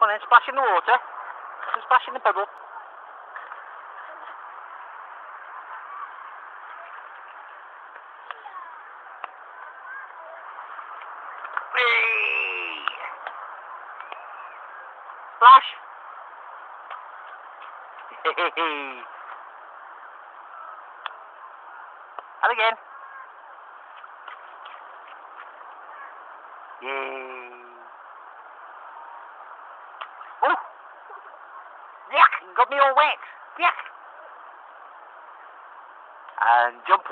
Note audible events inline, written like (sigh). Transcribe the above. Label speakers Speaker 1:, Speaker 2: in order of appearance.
Speaker 1: (laughs) Come on then, splash in the water. Just splash in the puddle. Whee! Splash! and again. Yay! and got me all wet. Yeah. And jump. (laughs)